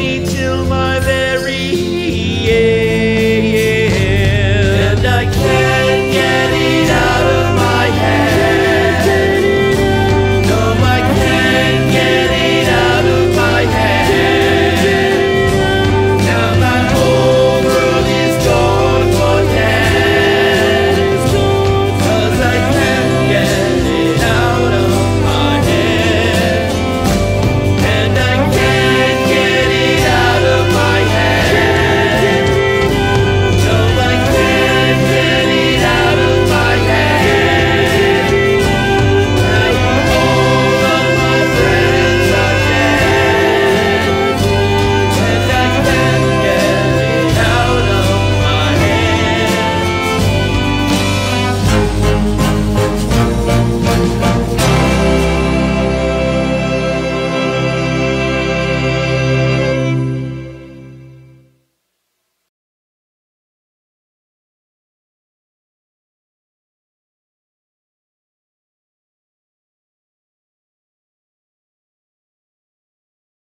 me till my